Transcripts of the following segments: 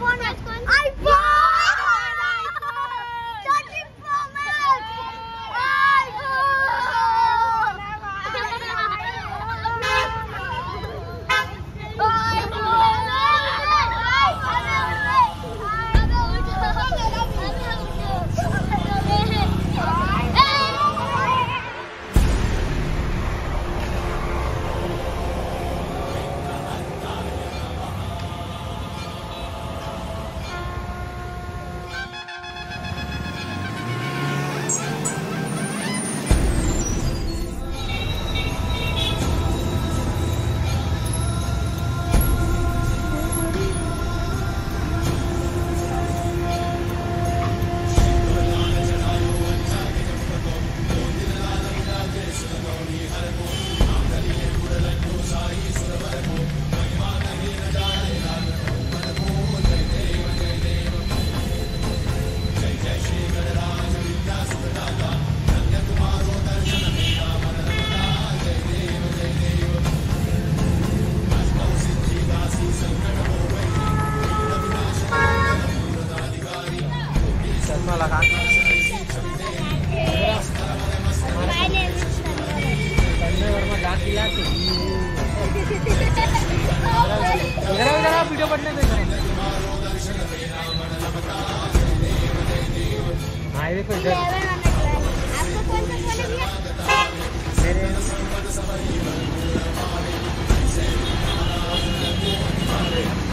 abono इधर इधर आओ, वीडियो बनने दो इधर। हाँ ये मेरे इधर आपको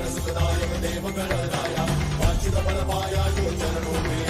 कौन सा फ़ोन है भैया मेरे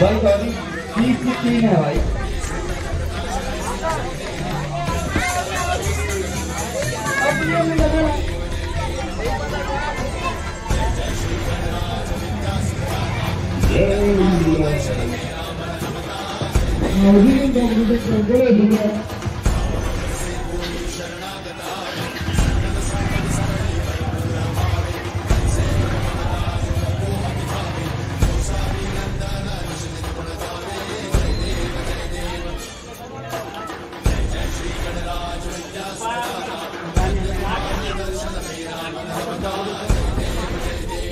भाई भाभी तीस की तीन है भाई Yeah.